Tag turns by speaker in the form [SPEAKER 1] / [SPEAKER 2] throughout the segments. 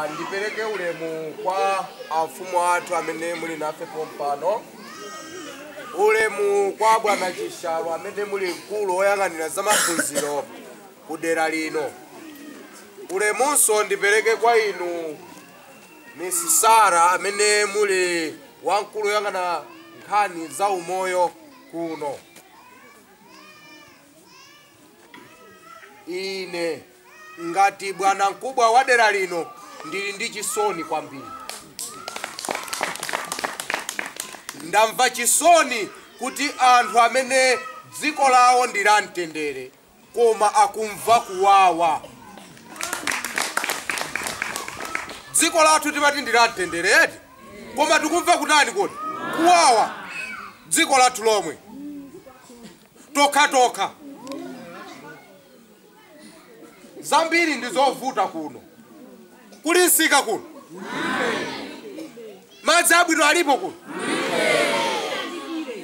[SPEAKER 1] bandipereke ulemu kwa afumu athu amene muli nafe pompano ulemu kwa bwana chishalo amene muli mkulu oyang'anira za maphunziro ku dera lino ulemunso ndipereke kwa inu miss sara amene muli wamkulu oyang'ana nkhani za umoyo kuno ine ngati bwana mkubwa wa dera lino ndili ndi chisoni kwambiri ndamva chisoni kuti anthu amene dziko lawo ndi la mtendere koma akumva kuwawa dziko lathu timati ndi la mtenderedi koma tikumva kutani kodi kuwawa dziko lathu lomwe tokhatokha zambiri ndi zovuta kuno kuri sika kuno madzi abwino alipo kuno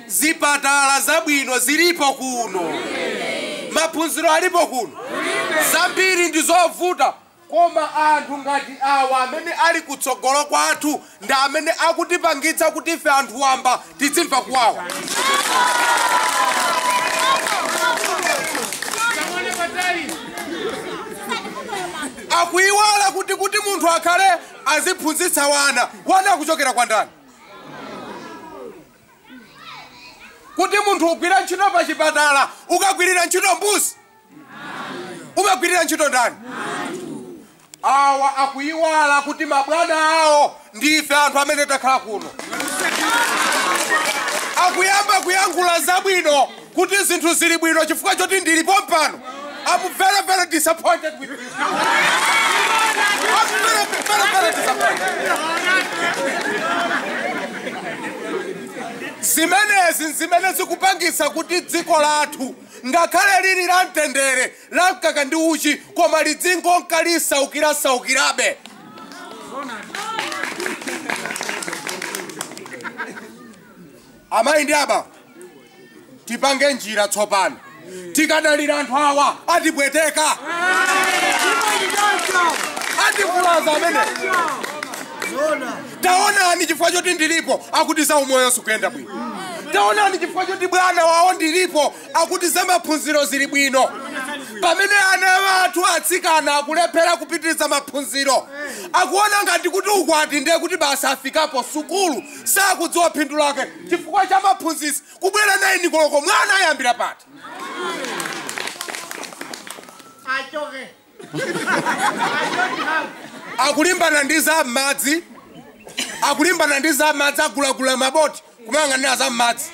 [SPEAKER 1] zipatala zabwino zilipo kuno maphunziro alipo kuno zambiri ndizovuta koma anthu ngati awa amene ali kutsogolo kwathu ndi amene akutipangitsa kuti ife anthu wamba tizimva kuwawa akuiwala muntu akale aziphunzitsa wana wana akuchokera kwa ndani kuti munthu ugwira ntchito pachipatala ukagwirira ntchito mbuzi umagwirira ntchito ndani awa akuiwala kuti mabwana awo ndife anthu amene takhala kuno akuyamba kuyankhula zabwino kuti zinthu zili bwino chifukwa choti ndilipo mpano amuvereveredisappointed with you zimenezi nzimene zikupangisa kuti dziko lathu ngakhale lili la mtendere la mkaka ndi uchi koma lidzingonka lisaukirasaukirabe amayi ndi aba tipange njira tsopano tikadalira anthu awa atibweteka mawazo amene taonani chifukwa choti ndilipo akuti za umoyonso kuyenda bwino taonani chifukwa choti bwana wawo ndilipo akuti za zili bwino pamene ana athu atsikana akulephera kupitiriza maphunziro akuona ngati kuti ukwati ndiye kuti basa afikapo sukulu sakudziwa phindu lake chifukwa cha maphunzisi kubwera naye nikoloko mwana ayambira pati
[SPEAKER 2] achoke
[SPEAKER 1] akulimbana ndi za madzi akulimbana ndi za madzi agulagula maboti kumayang'anira za madzi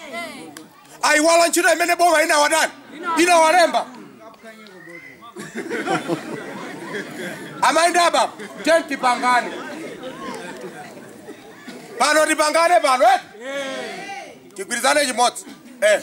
[SPEAKER 1] ayiwala ntchito imene boma inawadani inawalemba amaindi aba tenti pangane pano tipangane pano eh? tigwirizane chimodzi eh.